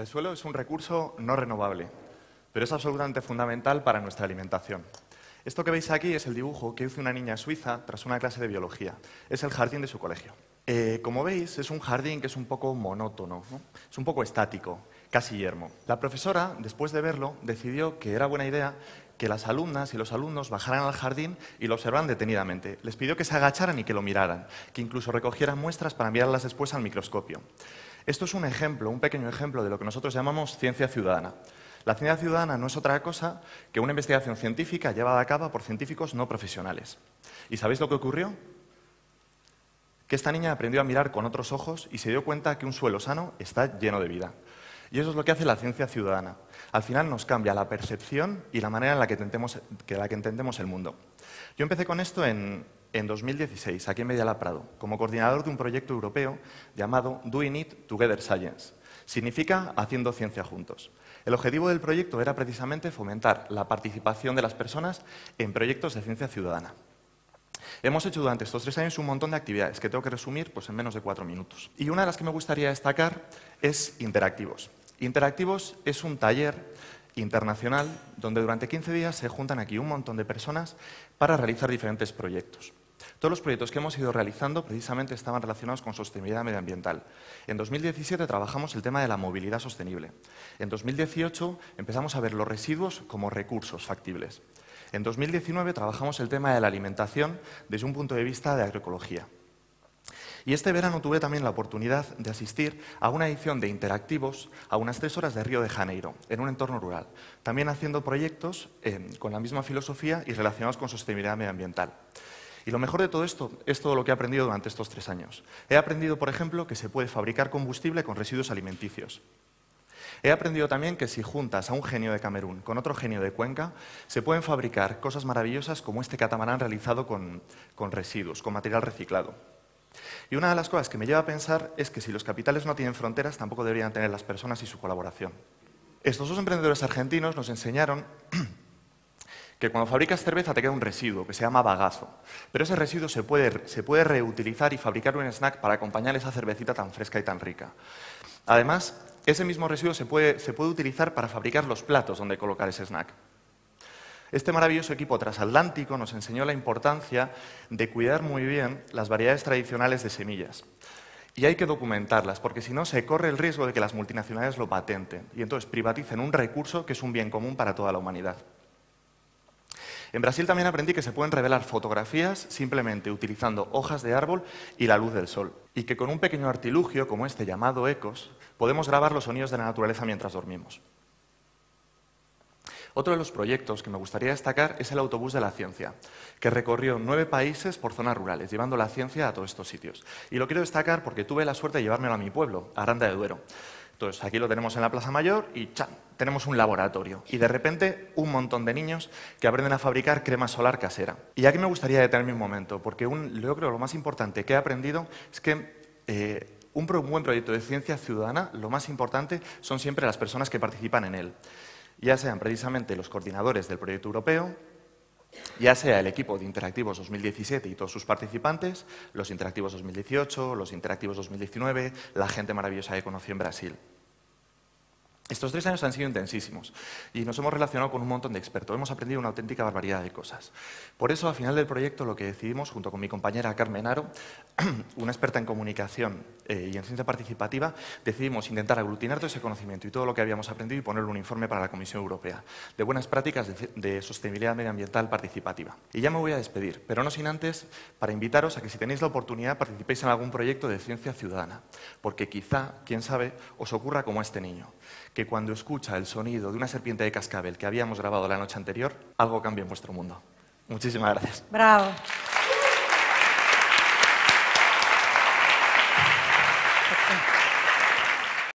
El suelo es un recurso no renovable, pero es absolutamente fundamental para nuestra alimentación. Esto que veis aquí es el dibujo que hizo una niña suiza tras una clase de biología. Es el jardín de su colegio. Eh, como veis, es un jardín que es un poco monótono, es un poco estático, casi yermo. La profesora, después de verlo, decidió que era buena idea que las alumnas y los alumnos bajaran al jardín y lo observaran detenidamente. Les pidió que se agacharan y que lo miraran, que incluso recogieran muestras para enviarlas después al microscopio. Esto es un ejemplo, un pequeño ejemplo de lo que nosotros llamamos ciencia ciudadana. La ciencia ciudadana no es otra cosa que una investigación científica llevada a cabo por científicos no profesionales. ¿Y sabéis lo que ocurrió? Que esta niña aprendió a mirar con otros ojos y se dio cuenta que un suelo sano está lleno de vida. Y eso es lo que hace la ciencia ciudadana. Al final nos cambia la percepción y la manera en la que, entendemos el mundo. Yo empecé con esto en, 2016, aquí en Medialab Prado, como coordinador de un proyecto europeo llamado Doing It Together Science. Significa haciendo ciencia juntos. El objetivo del proyecto era precisamente fomentar la participación de las personas en proyectos de ciencia ciudadana. Hemos hecho durante estos tres años un montón de actividades que tengo que resumir pues, en menos de cuatro minutos. Y una de las que me gustaría destacar es interactivos. Interactivos es un taller internacional donde durante 15 días se juntan aquí un montón de personas para realizar diferentes proyectos. Todos los proyectos que hemos ido realizando precisamente estaban relacionados con sostenibilidad medioambiental. En 2017 trabajamos el tema de la movilidad sostenible. En 2018 empezamos a ver los residuos como recursos factibles. En 2019 trabajamos el tema de la alimentación desde un punto de vista de agroecología. Y este verano tuve también la oportunidad de asistir a una edición de Interactivos a unas tres horas de Río de Janeiro, en un entorno rural, también haciendo proyectos eh, con la misma filosofía y relacionados con sostenibilidad medioambiental. Y lo mejor de todo esto es todo lo que he aprendido durante estos tres años. He aprendido, por ejemplo, que se puede fabricar combustible con residuos alimenticios. He aprendido también que si juntas a un genio de Camerún con otro genio de Cuenca, se pueden fabricar cosas maravillosas como este catamarán realizado con residuos, con material reciclado. Y una de las cosas que me lleva a pensar es que si los capitales no tienen fronteras, tampoco deberían tener las personas y su colaboración. Estos dos emprendedores argentinos nos enseñaron que cuando fabricas cerveza te queda un residuo que se llama bagazo. Pero ese residuo se puede, se puede reutilizar y fabricar un snack para acompañar esa cervecita tan fresca y tan rica. Además, ese mismo residuo se puede, se puede utilizar para fabricar los platos donde colocar ese snack. Este maravilloso equipo transatlántico nos enseñó la importancia de cuidar muy bien las variedades tradicionales de semillas. Y hay que documentarlas, porque si no se corre el riesgo de que las multinacionales lo patenten y entonces privaticen un recurso que es un bien común para toda la humanidad. En Brasil también aprendí que se pueden revelar fotografías simplemente utilizando hojas de árbol y la luz del sol. Y que con un pequeño artilugio como este llamado ECOS podemos grabar los sonidos de la naturaleza mientras dormimos. Otro de los proyectos que me gustaría destacar es el Autobús de la Ciencia, que recorrió nueve países por zonas rurales, llevando la ciencia a todos estos sitios. Y lo quiero destacar porque tuve la suerte de llevármelo a mi pueblo, Aranda de Duero. Entonces, aquí lo tenemos en la Plaza Mayor y ¡chan! tenemos un laboratorio. Y de repente, un montón de niños que aprenden a fabricar crema solar casera. Y aquí me gustaría detenerme un momento, porque yo creo que lo más importante que he aprendido es que eh, un buen proyecto de ciencia ciudadana, lo más importante son siempre las personas que participan en él ya sean precisamente los coordinadores del proyecto europeo, ya sea el equipo de Interactivos 2017 y todos sus participantes, los Interactivos 2018, los Interactivos 2019, la gente maravillosa que conocí en Brasil. Estos tres años han sido intensísimos y nos hemos relacionado con un montón de expertos. Hemos aprendido una auténtica barbaridad de cosas. Por eso, al final del proyecto, lo que decidimos, junto con mi compañera Carmen Aro, una experta en comunicación eh, y en ciencia participativa, decidimos intentar aglutinar todo ese conocimiento y todo lo que habíamos aprendido y ponerlo en un informe para la Comisión Europea de buenas prácticas de, de sostenibilidad medioambiental participativa. Y ya me voy a despedir, pero no sin antes para invitaros a que si tenéis la oportunidad participéis en algún proyecto de ciencia ciudadana, porque quizá, quién sabe, os ocurra como a este niño que cuando escucha el sonido de una serpiente de cascabel que habíamos grabado la noche anterior, algo cambia en vuestro mundo. Muchísimas gracias. Bravo.